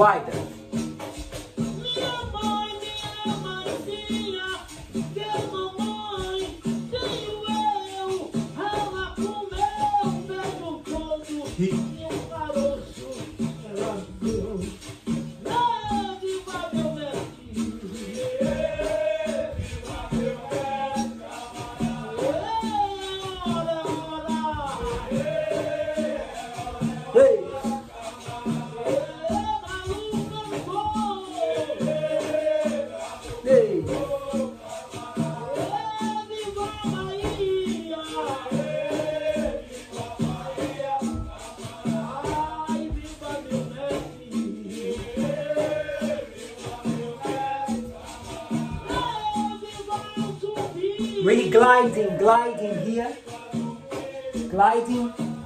Guaida. Gliding.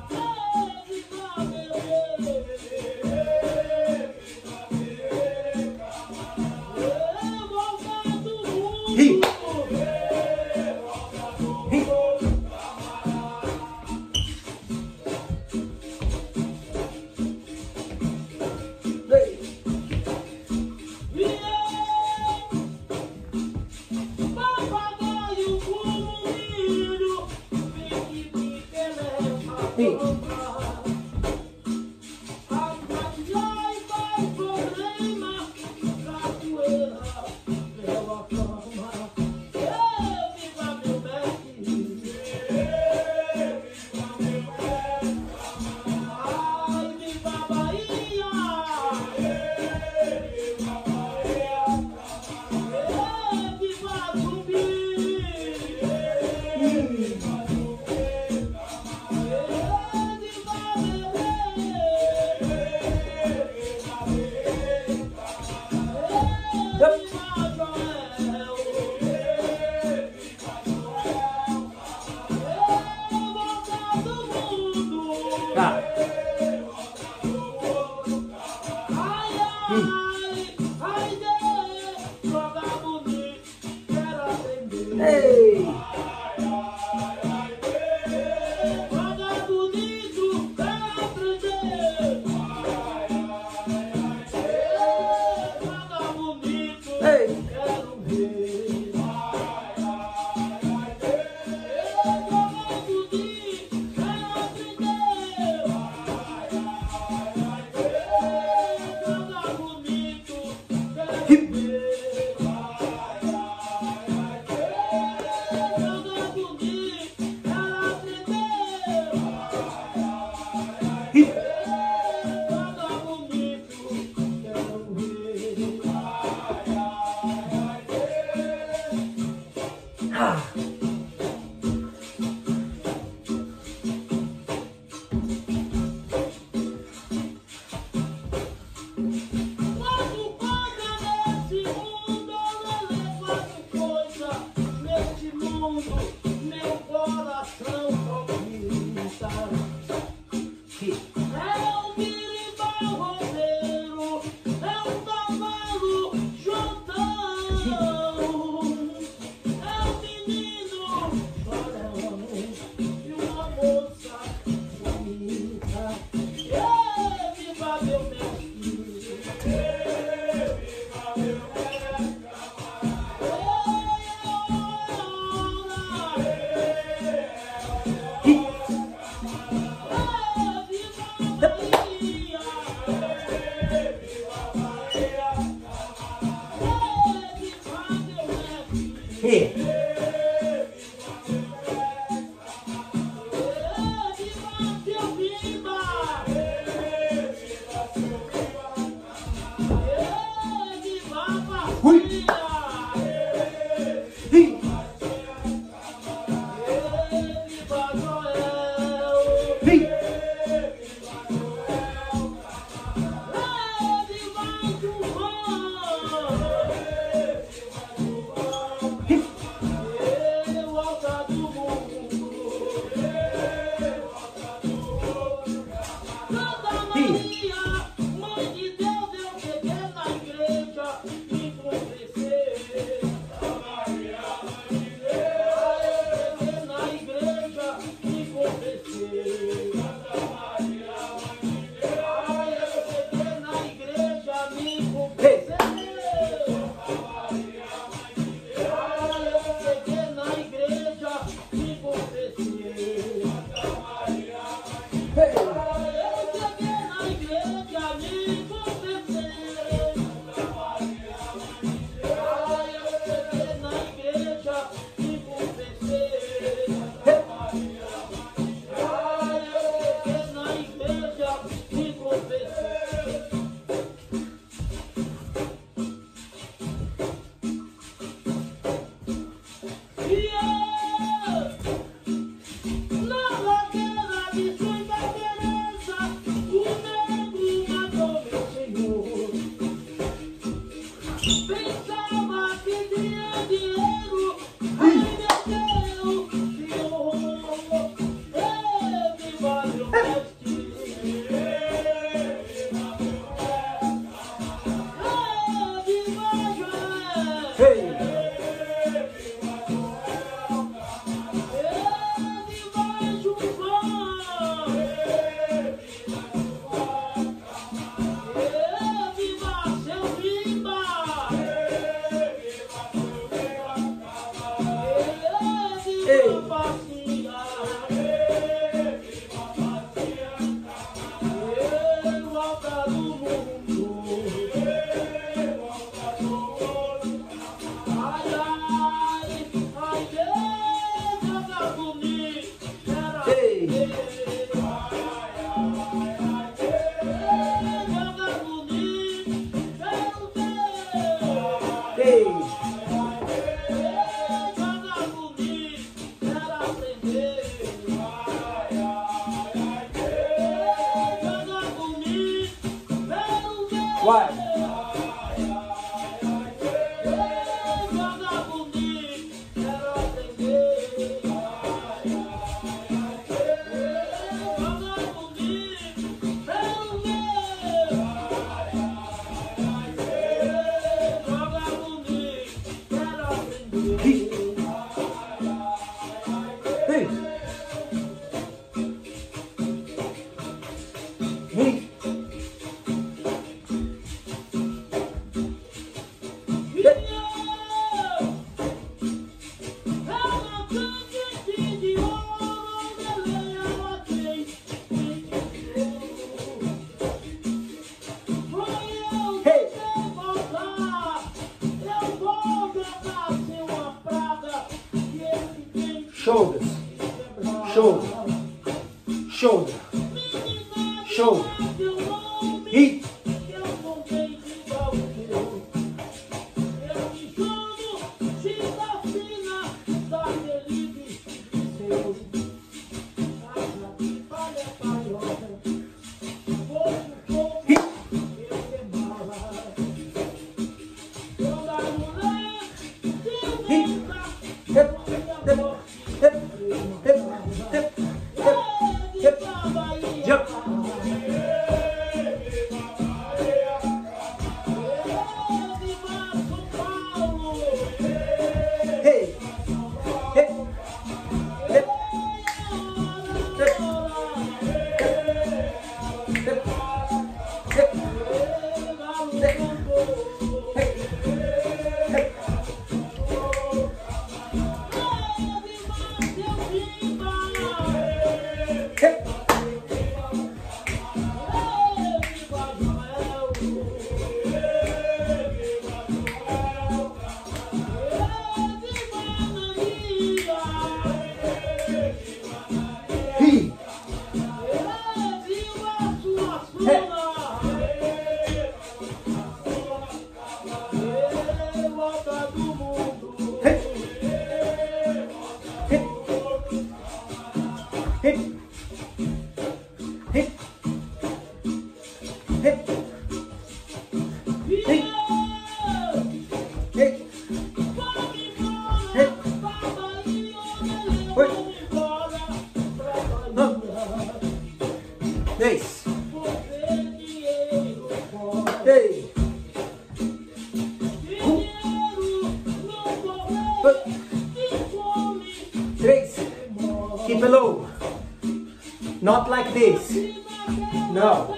Not like this. No.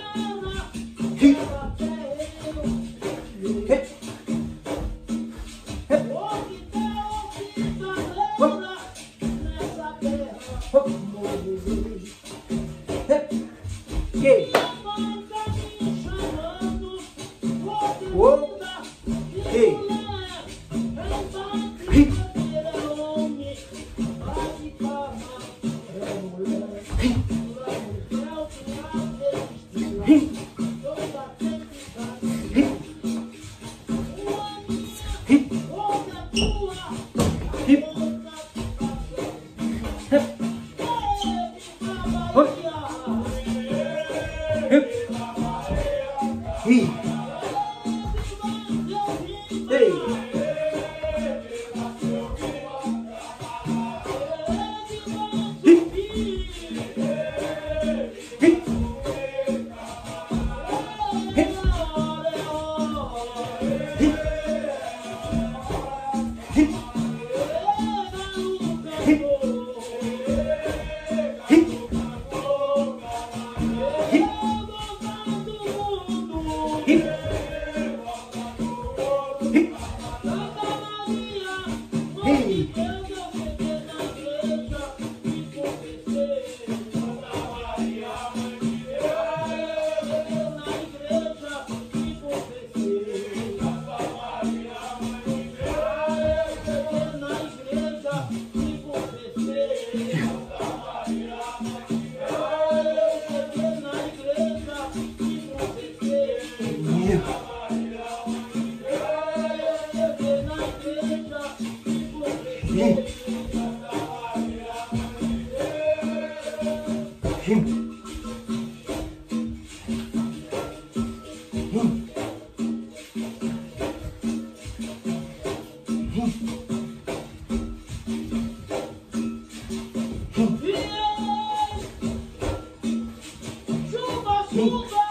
Chuva,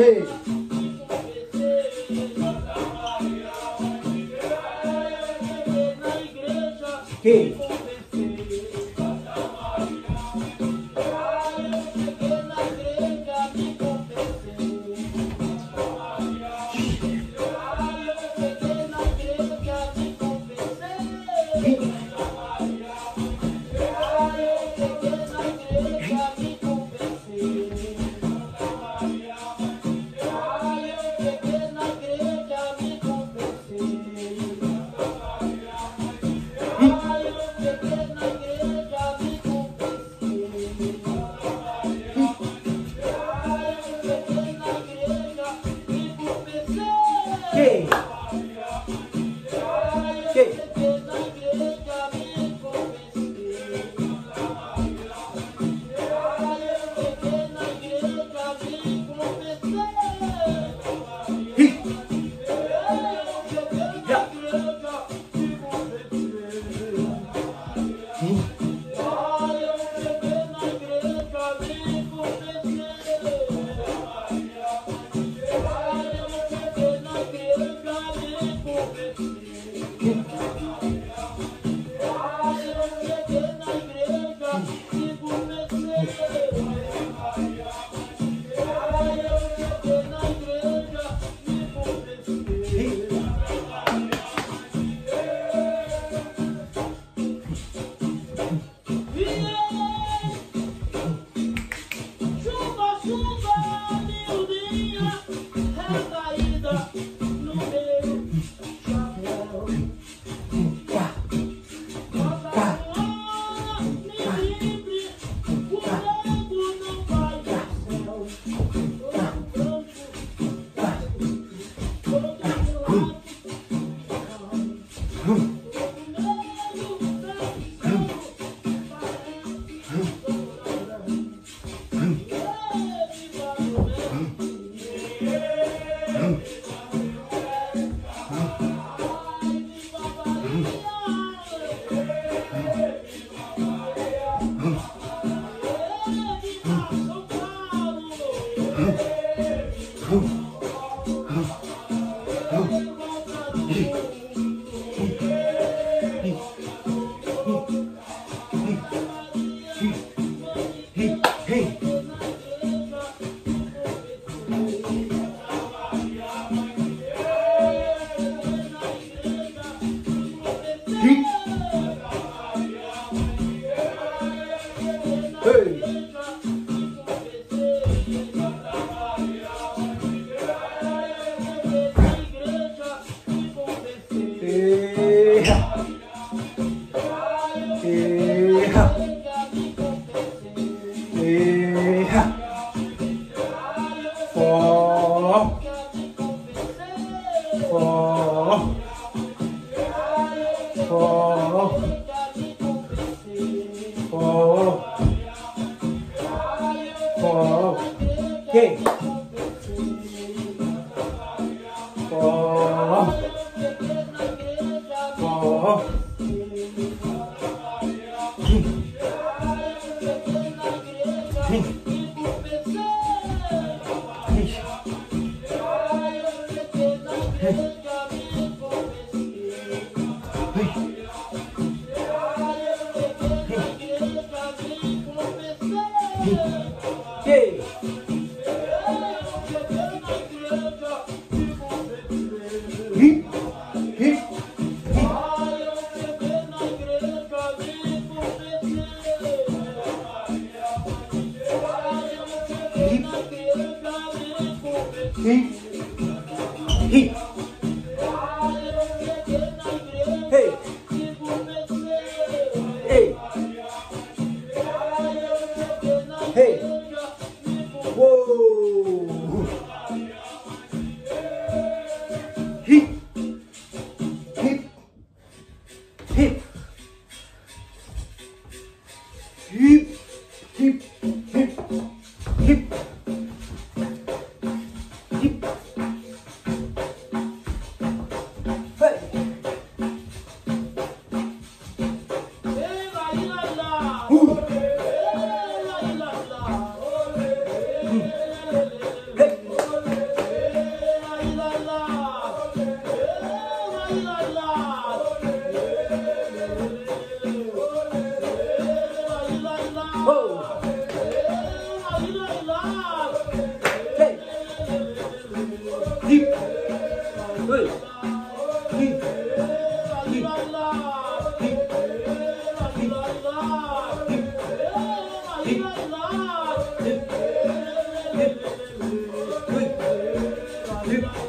beijo. こう Dude.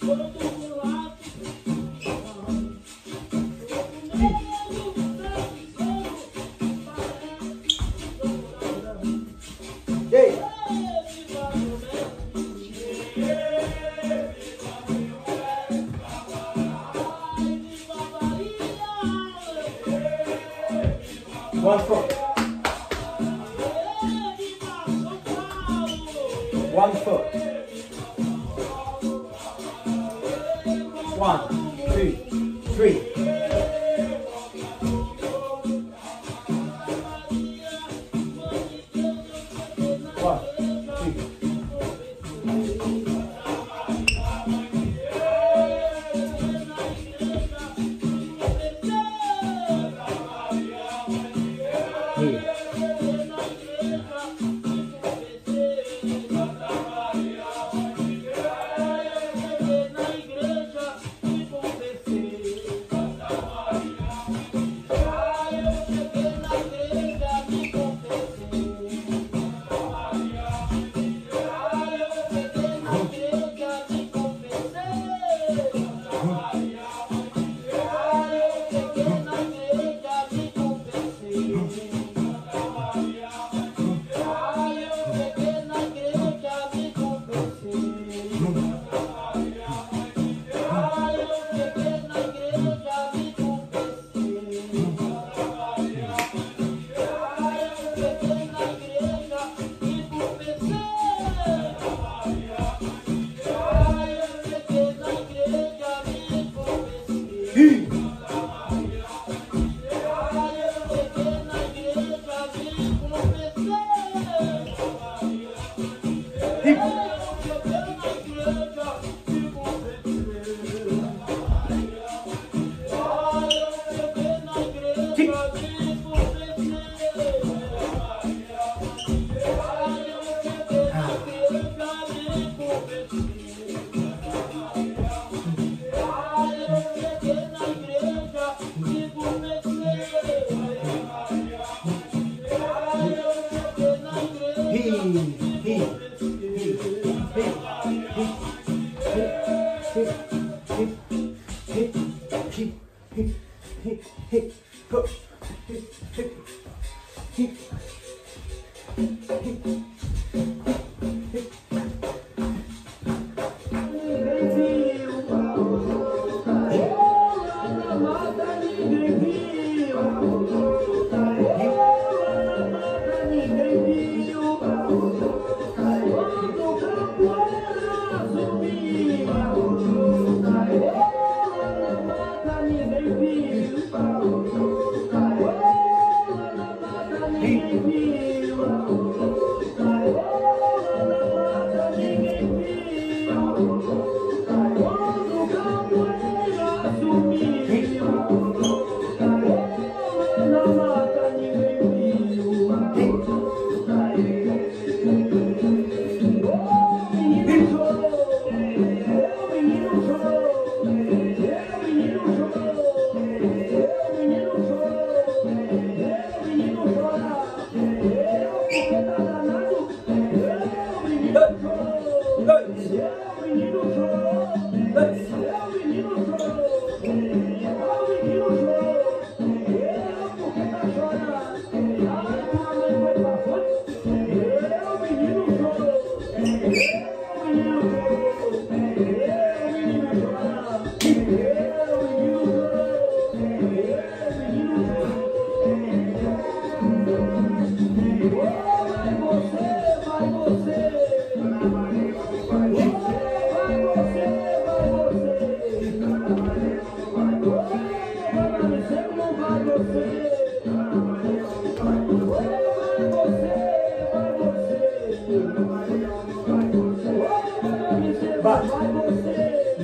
Quando eu tô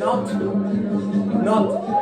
not not